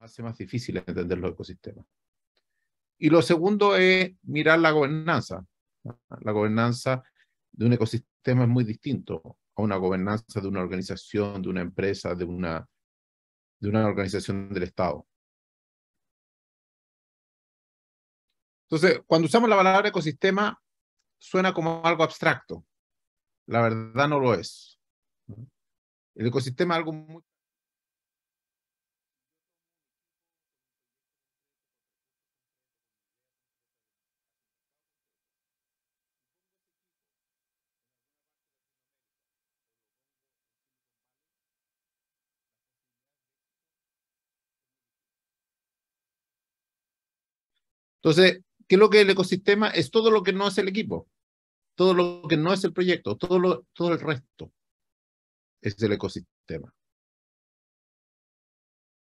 hace más difícil entender los ecosistemas. Y lo segundo es mirar la gobernanza. La gobernanza de un ecosistema es muy distinto a una gobernanza de una organización, de una empresa, de una, de una organización del Estado. Entonces, cuando usamos la palabra ecosistema, suena como algo abstracto. La verdad no lo es. El ecosistema es algo muy Entonces, ¿qué es lo que es el ecosistema? Es todo lo que no es el equipo, todo lo que no es el proyecto, todo, todo el resto es el ecosistema.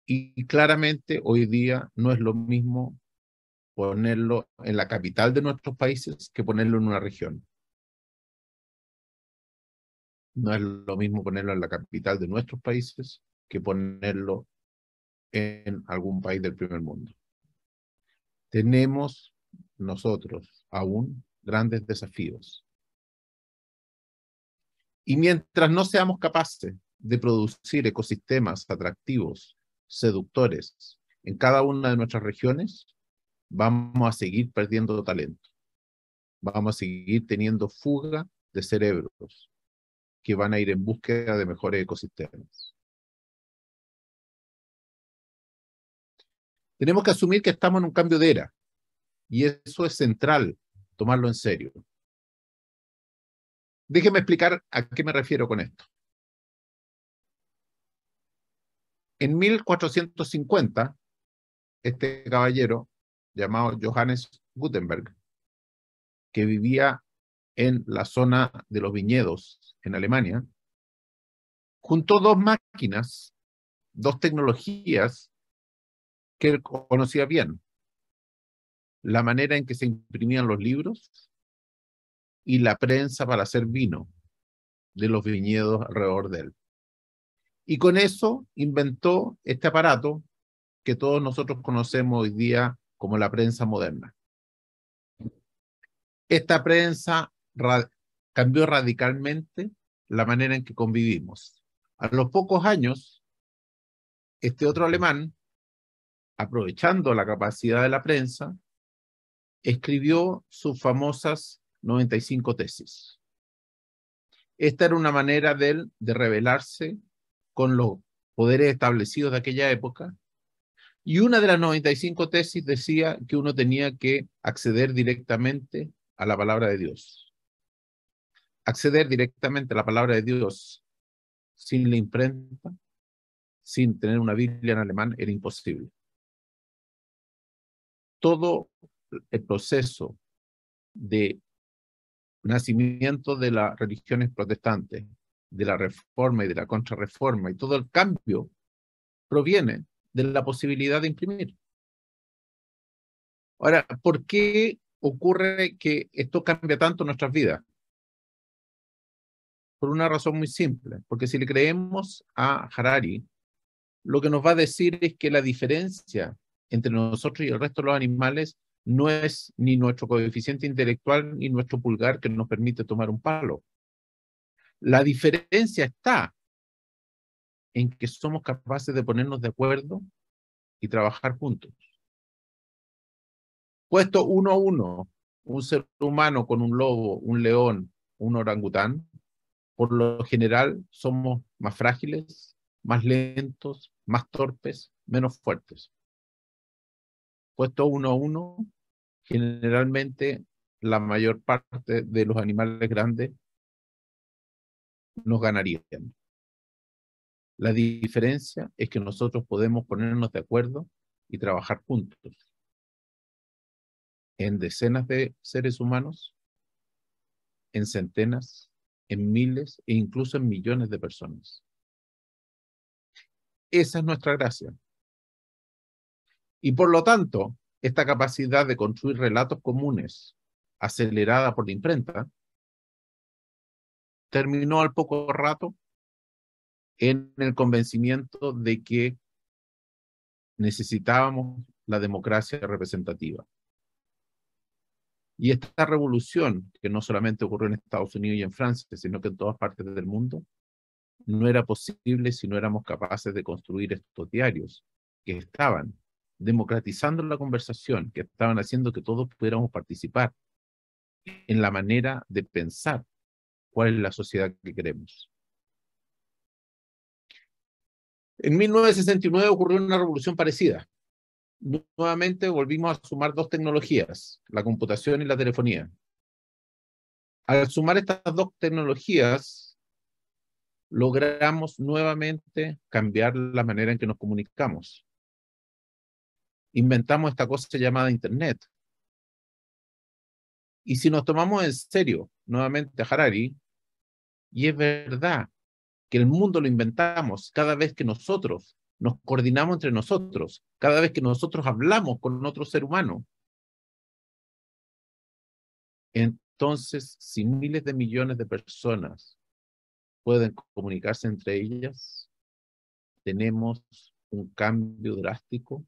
Y claramente hoy día no es lo mismo ponerlo en la capital de nuestros países que ponerlo en una región. No es lo mismo ponerlo en la capital de nuestros países que ponerlo en algún país del primer mundo tenemos nosotros aún grandes desafíos. Y mientras no seamos capaces de producir ecosistemas atractivos, seductores en cada una de nuestras regiones, vamos a seguir perdiendo talento. Vamos a seguir teniendo fuga de cerebros que van a ir en búsqueda de mejores ecosistemas. Tenemos que asumir que estamos en un cambio de era y eso es central, tomarlo en serio. Déjeme explicar a qué me refiero con esto. En 1450, este caballero llamado Johannes Gutenberg, que vivía en la zona de los viñedos en Alemania, juntó dos máquinas, dos tecnologías que él conocía bien. La manera en que se imprimían los libros y la prensa para hacer vino de los viñedos alrededor de él. Y con eso inventó este aparato que todos nosotros conocemos hoy día como la prensa moderna. Esta prensa cambió radicalmente la manera en que convivimos. A los pocos años, este otro alemán aprovechando la capacidad de la prensa, escribió sus famosas 95 tesis. Esta era una manera de él de rebelarse con los poderes establecidos de aquella época. Y una de las 95 tesis decía que uno tenía que acceder directamente a la palabra de Dios. Acceder directamente a la palabra de Dios sin la imprenta, sin tener una Biblia en alemán, era imposible todo el proceso de nacimiento de las religiones protestantes, de la reforma y de la contrarreforma y todo el cambio proviene de la posibilidad de imprimir. Ahora, ¿por qué ocurre que esto cambia tanto nuestras vidas? Por una razón muy simple, porque si le creemos a Harari, lo que nos va a decir es que la diferencia entre nosotros y el resto de los animales no es ni nuestro coeficiente intelectual ni nuestro pulgar que nos permite tomar un palo. La diferencia está en que somos capaces de ponernos de acuerdo y trabajar juntos. Puesto uno a uno, un ser humano con un lobo, un león, un orangután, por lo general somos más frágiles, más lentos, más torpes, menos fuertes puesto uno a uno, generalmente la mayor parte de los animales grandes nos ganarían. La diferencia es que nosotros podemos ponernos de acuerdo y trabajar juntos en decenas de seres humanos, en centenas, en miles e incluso en millones de personas. Esa es nuestra gracia. Y por lo tanto, esta capacidad de construir relatos comunes acelerada por la imprenta terminó al poco rato en el convencimiento de que necesitábamos la democracia representativa. Y esta revolución, que no solamente ocurrió en Estados Unidos y en Francia, sino que en todas partes del mundo, no era posible si no éramos capaces de construir estos diarios que estaban democratizando la conversación, que estaban haciendo que todos pudiéramos participar en la manera de pensar cuál es la sociedad que queremos. En 1969 ocurrió una revolución parecida. Nuevamente volvimos a sumar dos tecnologías, la computación y la telefonía. Al sumar estas dos tecnologías, logramos nuevamente cambiar la manera en que nos comunicamos. Inventamos esta cosa llamada Internet. Y si nos tomamos en serio nuevamente Harari, y es verdad que el mundo lo inventamos cada vez que nosotros nos coordinamos entre nosotros, cada vez que nosotros hablamos con otro ser humano. Entonces, si miles de millones de personas pueden comunicarse entre ellas, tenemos un cambio drástico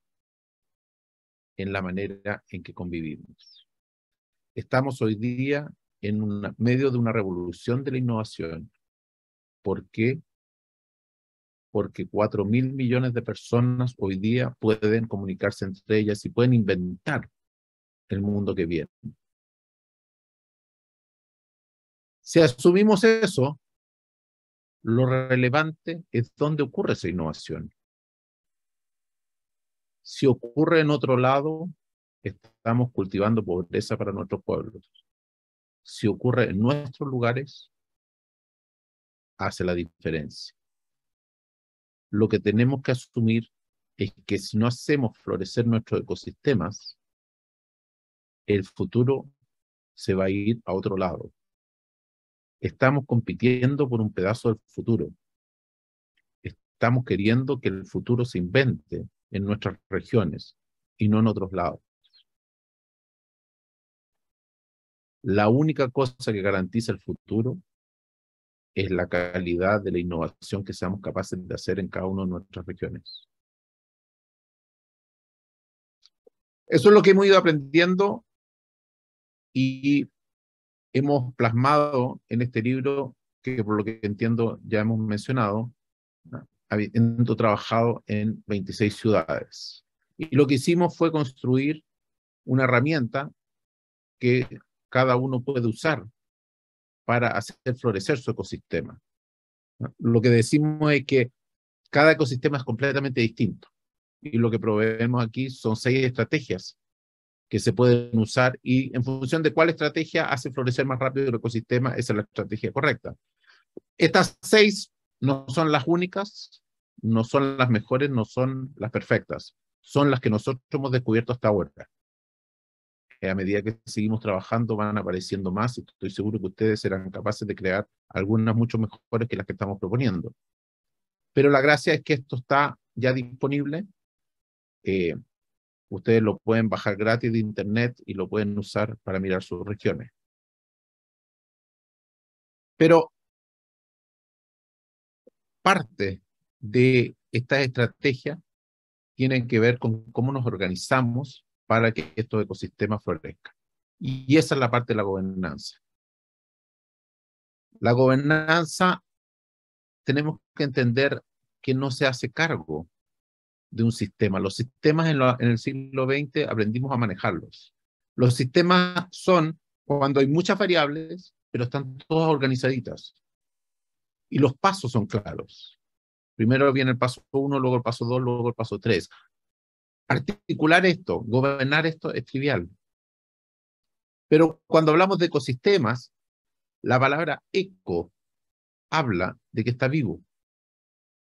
en la manera en que convivimos. Estamos hoy día en medio de una revolución de la innovación. ¿Por qué? Porque cuatro mil millones de personas hoy día pueden comunicarse entre ellas y pueden inventar el mundo que viene. Si asumimos eso, lo relevante es dónde ocurre esa innovación. Si ocurre en otro lado, estamos cultivando pobreza para nuestros pueblos. Si ocurre en nuestros lugares, hace la diferencia. Lo que tenemos que asumir es que si no hacemos florecer nuestros ecosistemas, el futuro se va a ir a otro lado. Estamos compitiendo por un pedazo del futuro. Estamos queriendo que el futuro se invente en nuestras regiones y no en otros lados. La única cosa que garantiza el futuro es la calidad de la innovación que seamos capaces de hacer en cada una de nuestras regiones. Eso es lo que hemos ido aprendiendo y hemos plasmado en este libro, que por lo que entiendo ya hemos mencionado, habiendo trabajado en 26 ciudades. Y lo que hicimos fue construir una herramienta que cada uno puede usar para hacer florecer su ecosistema. Lo que decimos es que cada ecosistema es completamente distinto. Y lo que proveemos aquí son seis estrategias que se pueden usar y en función de cuál estrategia hace florecer más rápido el ecosistema, esa es la estrategia correcta. Estas seis no son las únicas, no son las mejores, no son las perfectas, son las que nosotros hemos descubierto hasta ahora. a medida que seguimos trabajando van apareciendo más y estoy seguro que ustedes serán capaces de crear algunas mucho mejores que las que estamos proponiendo. Pero la gracia es que esto está ya disponible. Eh, ustedes lo pueden bajar gratis de internet y lo pueden usar para mirar sus regiones. Pero parte de esta estrategia tienen que ver con cómo nos organizamos para que estos ecosistemas florezcan. Y esa es la parte de la gobernanza. La gobernanza tenemos que entender que no se hace cargo de un sistema. Los sistemas en, el siglo XX aprendimos a manejarlos. Los sistemas son cuando hay muchas variables, pero están todas organizaditas. Y los pasos son claros. Primero viene el paso 1, luego el paso 2, luego el paso 3. Articular esto, gobernar esto es trivial. Pero cuando hablamos de ecosistemas, la palabra eco habla de que está vivo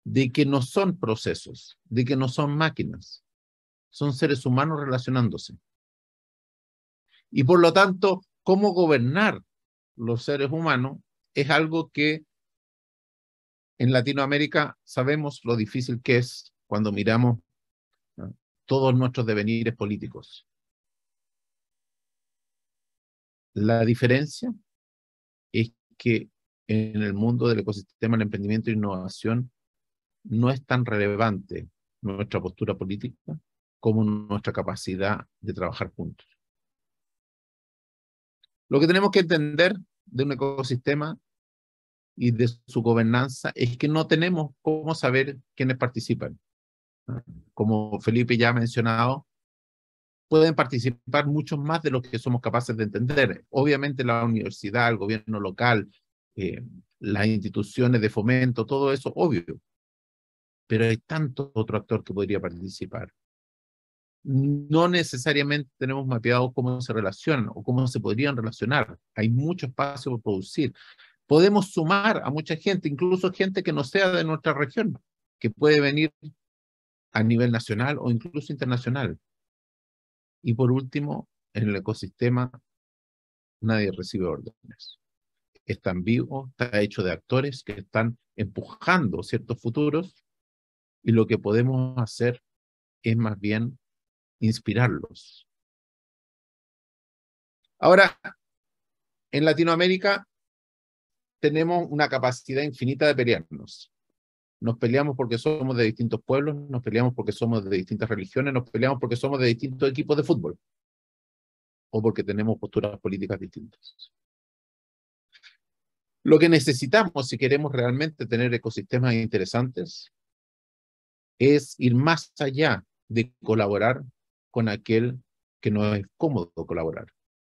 de que no son procesos, de que no son máquinas, son seres humanos relacionándose. Y por lo tanto, cómo gobernar los seres humanos es algo que en Latinoamérica sabemos lo difícil que es cuando miramos todos nuestros devenires políticos. La diferencia es que en el mundo del ecosistema, el emprendimiento e innovación, no es tan relevante nuestra postura política como nuestra capacidad de trabajar juntos. Lo que tenemos que entender de un ecosistema y de su gobernanza es que no tenemos cómo saber quiénes participan. Como Felipe ya ha mencionado, pueden participar muchos más de los que somos capaces de entender. Obviamente la universidad, el gobierno local, eh, las instituciones de fomento, todo eso, obvio. Pero hay tanto otro actor que podría participar. No necesariamente tenemos mapeado cómo se relacionan o cómo se podrían relacionar. Hay mucho espacio por producir. Podemos sumar a mucha gente, incluso gente que no sea de nuestra región, que puede venir a nivel nacional o incluso internacional. Y por último, en el ecosistema nadie recibe órdenes están vivos, está hecho de actores que están empujando ciertos futuros y lo que podemos hacer es más bien inspirarlos. Ahora, en Latinoamérica tenemos una capacidad infinita de pelearnos. Nos peleamos porque somos de distintos pueblos, nos peleamos porque somos de distintas religiones, nos peleamos porque somos de distintos equipos de fútbol o porque tenemos posturas políticas distintas. Lo que necesitamos si queremos realmente tener ecosistemas interesantes es ir más allá de colaborar con aquel que no es cómodo colaborar.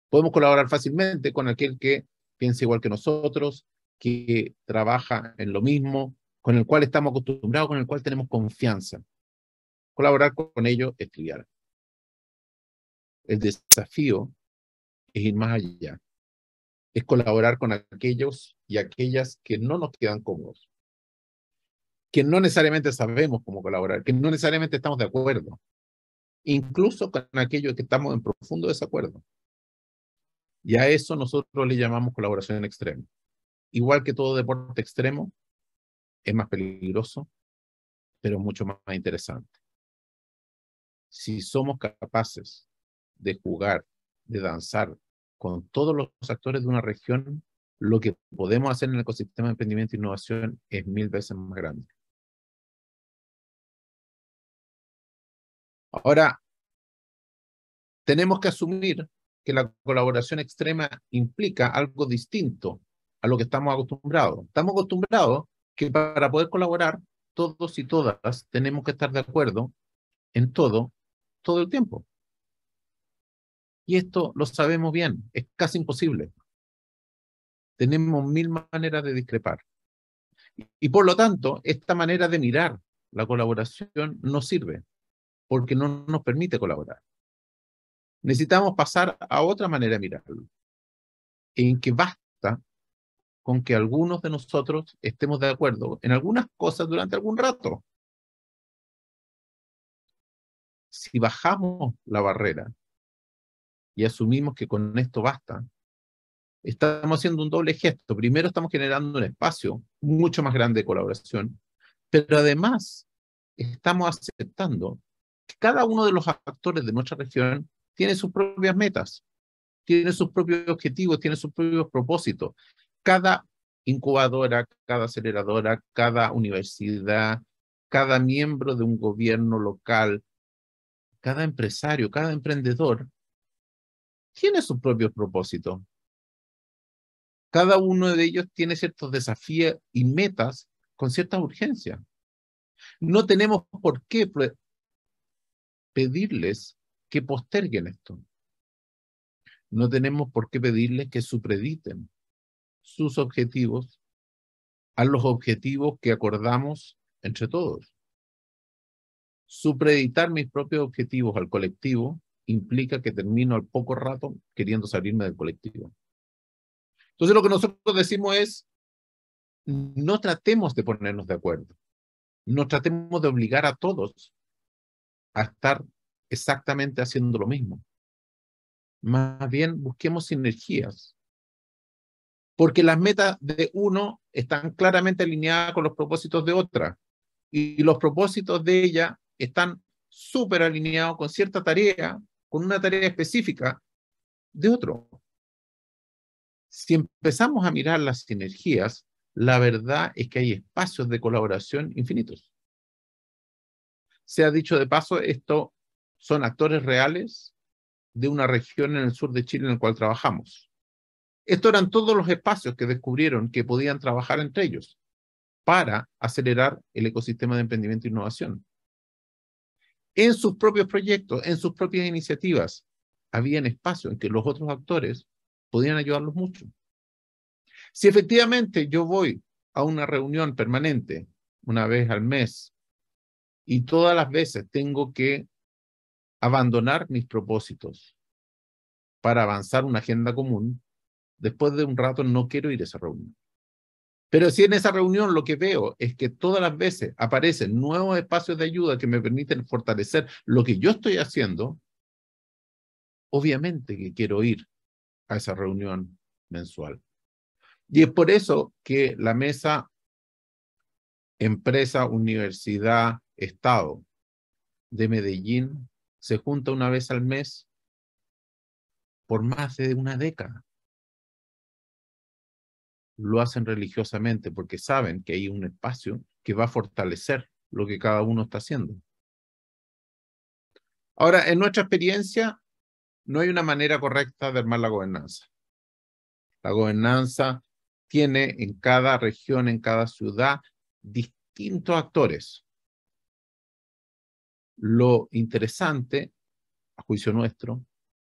Podemos colaborar fácilmente con aquel que piensa igual que nosotros, que trabaja en lo mismo, con el cual estamos acostumbrados, con el cual tenemos confianza. Colaborar con ellos es trivial. El desafío es ir más allá es colaborar con aquellos y aquellas que no nos quedan cómodos, que no necesariamente sabemos cómo colaborar, que no necesariamente estamos de acuerdo, incluso con aquellos que estamos en profundo desacuerdo. Y a eso nosotros le llamamos colaboración extrema. Igual que todo deporte extremo, es más peligroso, pero mucho más interesante. Si somos capaces de jugar, de danzar, con todos los actores de una región, lo que podemos hacer en el ecosistema de emprendimiento e innovación es mil veces más grande. Ahora, tenemos que asumir que la colaboración extrema implica algo distinto a lo que estamos acostumbrados. Estamos acostumbrados que para poder colaborar, todos y todas tenemos que estar de acuerdo en todo, todo el tiempo. Y esto lo sabemos bien, es casi imposible. Tenemos mil maneras de discrepar. Y por lo tanto, esta manera de mirar la colaboración no sirve, porque no nos permite colaborar. Necesitamos pasar a otra manera de mirarlo, en que basta con que algunos de nosotros estemos de acuerdo en algunas cosas durante algún rato. Si bajamos la barrera y asumimos que con esto basta, estamos haciendo un doble gesto. Primero estamos generando un espacio mucho más grande de colaboración, pero además estamos aceptando que cada uno de los actores de nuestra región tiene sus propias metas, tiene sus propios objetivos, tiene sus propios propósitos. Cada incubadora, cada aceleradora, cada universidad, cada miembro de un gobierno local, cada empresario, cada emprendedor tiene sus propios propósitos. Cada uno de ellos tiene ciertos desafíos y metas con cierta urgencia. No tenemos por qué pedirles que posterguen esto. No tenemos por qué pedirles que suprediten sus objetivos a los objetivos que acordamos entre todos. Supeditar mis propios objetivos al colectivo implica que termino al poco rato queriendo salirme del colectivo. Entonces lo que nosotros decimos es, no tratemos de ponernos de acuerdo, no tratemos de obligar a todos a estar exactamente haciendo lo mismo. Más bien busquemos sinergias, porque las metas de uno están claramente alineadas con los propósitos de otra, y los propósitos de ella están súper alineados con cierta tarea con una tarea específica de otro. Si empezamos a mirar las sinergias, la verdad es que hay espacios de colaboración infinitos. Se ha dicho de paso, esto son actores reales de una región en el sur de Chile en el cual trabajamos. Estos eran todos los espacios que descubrieron que podían trabajar entre ellos para acelerar el ecosistema de emprendimiento e innovación. En sus propios proyectos, en sus propias iniciativas, habían espacios en que los otros actores podían ayudarlos mucho. Si efectivamente yo voy a una reunión permanente una vez al mes y todas las veces tengo que abandonar mis propósitos para avanzar una agenda común, después de un rato no quiero ir a esa reunión. Pero si en esa reunión lo que veo es que todas las veces aparecen nuevos espacios de ayuda que me permiten fortalecer lo que yo estoy haciendo, obviamente que quiero ir a esa reunión mensual. Y es por eso que la mesa empresa, universidad, Estado de Medellín se junta una vez al mes por más de una década. Lo hacen religiosamente porque saben que hay un espacio que va a fortalecer lo que cada uno está haciendo. Ahora, en nuestra experiencia, no hay una manera correcta de armar la gobernanza. La gobernanza tiene en cada región, en cada ciudad, distintos actores. Lo interesante, a juicio nuestro,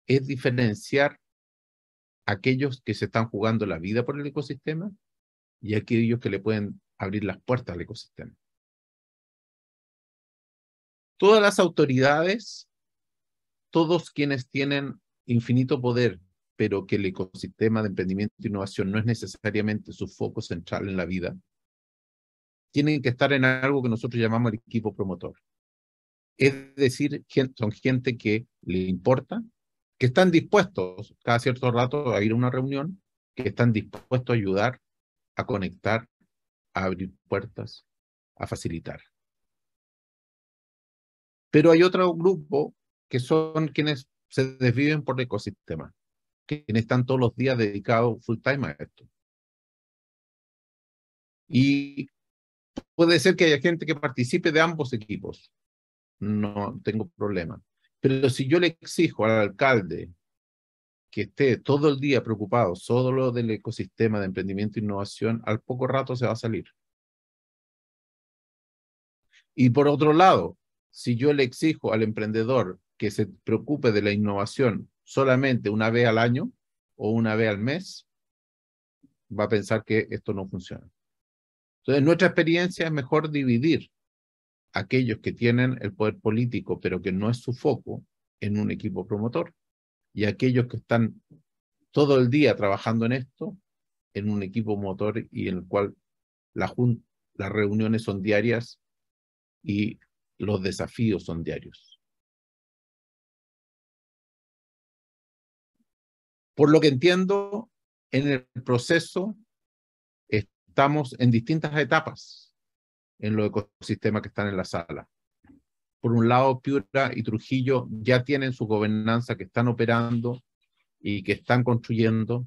es diferenciar aquellos que se están jugando la vida por el ecosistema y aquellos que le pueden abrir las puertas al ecosistema. Todas las autoridades, todos quienes tienen infinito poder, pero que el ecosistema de emprendimiento e innovación no es necesariamente su foco central en la vida, tienen que estar en algo que nosotros llamamos el equipo promotor. Es decir, son gente que le importa, que están dispuestos cada cierto rato a ir a una reunión, que están dispuestos a ayudar, a conectar, a abrir puertas, a facilitar. Pero hay otro grupo que son quienes se desviven por el ecosistema, quienes están todos los días dedicados full time a esto. Y Puede ser que haya gente que participe de ambos equipos. No tengo problema. Pero si yo le exijo al alcalde que esté todo el día preocupado solo del ecosistema de emprendimiento e innovación, al poco rato se va a salir. Y por otro lado, si yo le exijo al emprendedor que se preocupe de la innovación solamente una vez al año o una vez al mes, va a pensar que esto no funciona. Entonces, en nuestra experiencia es mejor dividir aquellos que tienen el poder político, pero que no es su foco, en un equipo promotor, y aquellos que están todo el día trabajando en esto, en un equipo motor y en el cual la las reuniones son diarias y los desafíos son diarios. Por lo que entiendo, en el proceso estamos en distintas etapas en los ecosistemas que están en la sala. Por un lado, Piura y Trujillo ya tienen su gobernanza que están operando y que están construyendo.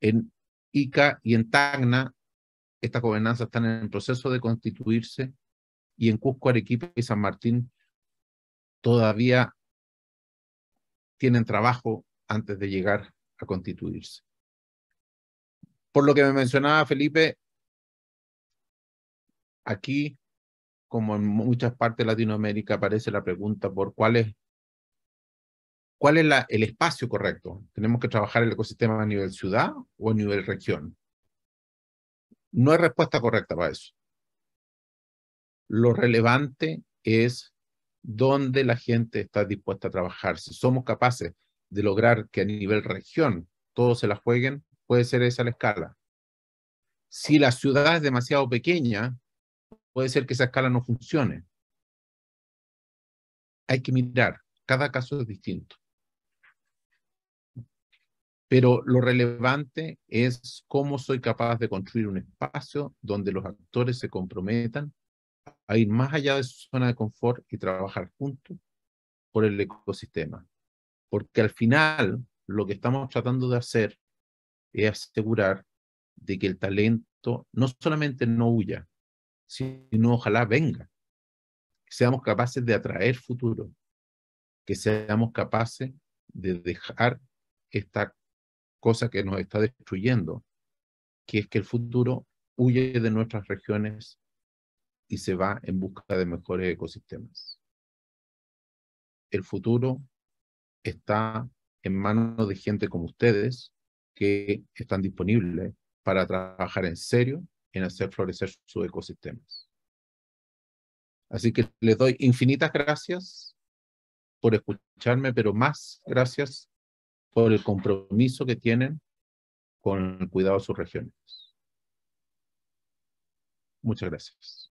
En Ica y en Tacna, estas gobernanzas están en proceso de constituirse y en Cusco, Arequipa y San Martín todavía tienen trabajo antes de llegar a constituirse. Por lo que me mencionaba Felipe, aquí, como en muchas partes de Latinoamérica, aparece la pregunta por cuál es, cuál es la, el espacio correcto. ¿Tenemos que trabajar el ecosistema a nivel ciudad o a nivel región? No hay respuesta correcta para eso. Lo relevante es dónde la gente está dispuesta a trabajar. Si somos capaces de lograr que a nivel región todos se la jueguen, puede ser esa la escala. Si la ciudad es demasiado pequeña, puede ser que esa escala no funcione. Hay que mirar, cada caso es distinto. Pero lo relevante es cómo soy capaz de construir un espacio donde los actores se comprometan a ir más allá de su zona de confort y trabajar juntos por el ecosistema. Porque al final lo que estamos tratando de hacer es asegurar de que el talento no solamente no huya, sino ojalá venga. seamos capaces de atraer futuro, que seamos capaces de dejar esta cosa que nos está destruyendo, que es que el futuro huye de nuestras regiones y se va en busca de mejores ecosistemas. El futuro está en manos de gente como ustedes que están disponibles para trabajar en serio en hacer florecer sus ecosistemas. Así que les doy infinitas gracias por escucharme, pero más gracias por el compromiso que tienen con el cuidado de sus regiones. Muchas gracias.